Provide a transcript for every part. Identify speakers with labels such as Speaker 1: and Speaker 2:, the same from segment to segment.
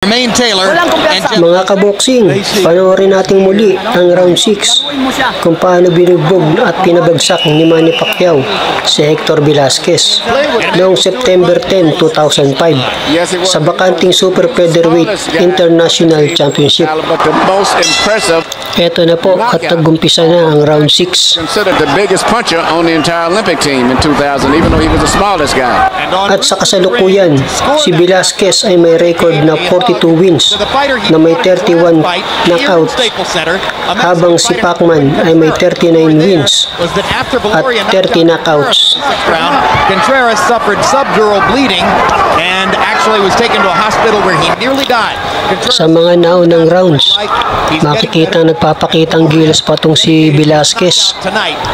Speaker 1: Jermaine Taylor
Speaker 2: Mga kaboksing, panoorin natin muli ang round 6 kung paano binugbog at pinabagsak ni Manny Pacquiao si Hector Velasquez noong September 10, 2005 sa bakanting Super Featherweight International Championship. Ito na po at nagumpisa na ang round 6
Speaker 3: considered the biggest puncher on the entire Olympic team in 2000, even though he was the smallest guy.
Speaker 2: at sa kasalukuyan si Velasquez ay may record na 42 wins na may 31 knockouts habang si Pacman ay may 39 wins at 30 knockouts.
Speaker 1: Contreras suffered subdural bleeding and actually was taken to a hospital where he nearly died.
Speaker 2: Sa mga naunang rounds, makikita nagpapakitang gilas pa tong si Velasquez.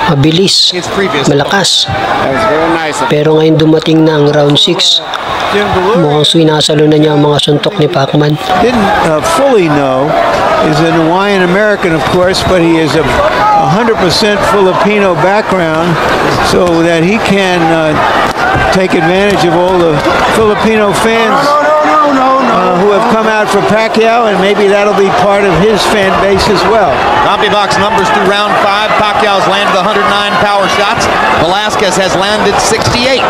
Speaker 2: Mabilis, malakas. Pero ngayon dumating na ang round 6, mukhang sinasalo na niya ang mga suntok ni Pacman.
Speaker 4: didn't uh, fully know. He's an Hawaiian American, of course, but he is a 100% Filipino background, so that he can uh, take advantage of all the Filipino fans uh, who have come out for Pacquiao, and maybe that'll be part of his fan base as well.
Speaker 1: CompuBox numbers through round five. Pacquiao's landed 109 power shots. Velasquez has landed 68.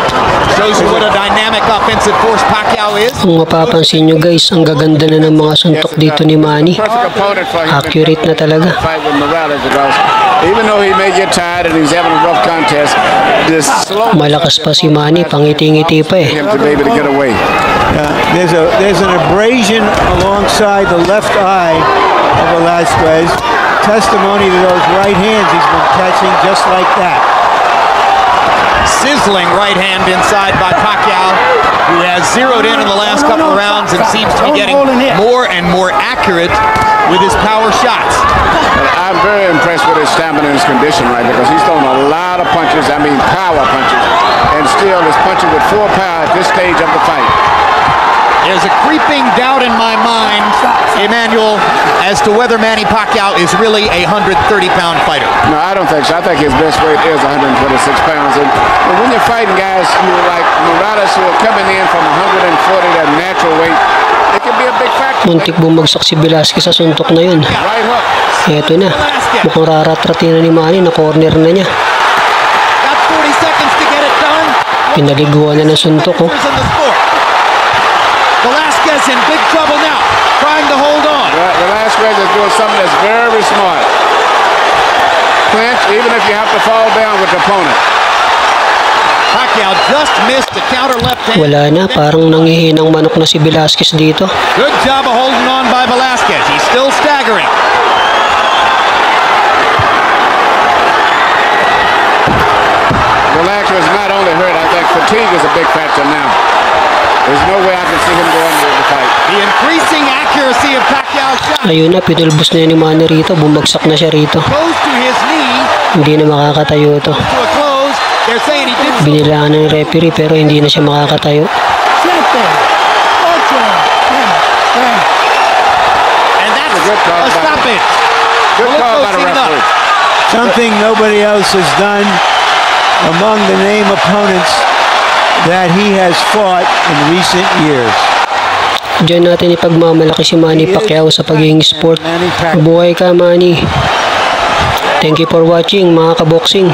Speaker 1: Shows you what a dynamic offensive force Pacquiao is.
Speaker 2: Kung mapapansin nyo guys, ang gaganda na ng mga suntok dito ni Manny.
Speaker 3: Perfect opponent for him.
Speaker 2: Accurate na talaga.
Speaker 3: Fight with Morales because even though he may get tired and he's having a rough contest, this slow
Speaker 2: Malakas pa si Manny, pangiti-ngiti pa eh.
Speaker 3: him to be able to get away.
Speaker 4: Uh, there's a there's an abrasion alongside the left eye of Velasquez. Testimony to those right hands he's been catching just like that.
Speaker 1: Sizzling right hand inside by Pacquiao, who has zeroed in in the last couple of rounds and seems to be getting more and more accurate with his power shots.
Speaker 3: But I'm very impressed with his stamina and his condition, right? Because he's throwing a lot of punches, I mean power punches, and still is punching with full power at this stage of the fight.
Speaker 1: There's a creeping doubt in my mind, Emmanuel, as to whether Manny Pacquiao is really a 130-pound fighter.
Speaker 3: No, I don't think so. I think his best weight is 126 pounds. And, and when you're fighting guys who are like Morales who are coming in from 140 that natural weight, it can be a big factor.
Speaker 2: Muntik bumagsak si Velasquez sa suntok na yun.
Speaker 3: Right hook.
Speaker 2: Eto na, mukhang raratratin na ni Manny, na corner na niya.
Speaker 1: 40 seconds to get it done.
Speaker 2: Pinaliguan na ng suntok oh.
Speaker 1: The sport? Velasquez in big trouble now, trying to hold on.
Speaker 3: Well, Velasquez is doing something that's very smart. Clinch, even if you have to fall down with the opponent.
Speaker 1: Pacquiao just missed the counter left hand.
Speaker 2: Wala na, parang nangihinang manok na si Velasquez dito.
Speaker 1: Good job of holding on by Velasquez. He's still staggering.
Speaker 3: Velasquez is not only hurt, I think fatigue is a big factor now. There's no way I can see him going into the fight.
Speaker 1: The increasing accuracy of Pacquiao's shot
Speaker 2: Ayun na, pinulbos na yun ni Manny rito, bumagsak na siya rito.
Speaker 1: goes to his knee
Speaker 2: Hindi na makakatayo to.
Speaker 1: to a close. They're saying he did so.
Speaker 2: Binilaan ng referee pero hindi na siya makakatayo.
Speaker 1: And that's
Speaker 3: a. Good call by the
Speaker 1: clean it
Speaker 3: referee.
Speaker 4: Something nobody else has done among the name opponents that he has fought in recent years.
Speaker 2: Diyan natin ipagmamalaki si Manny Pacquiao sa pagiging sport. Mabuhay ka Manny. Thank you for watching mga kaboksing.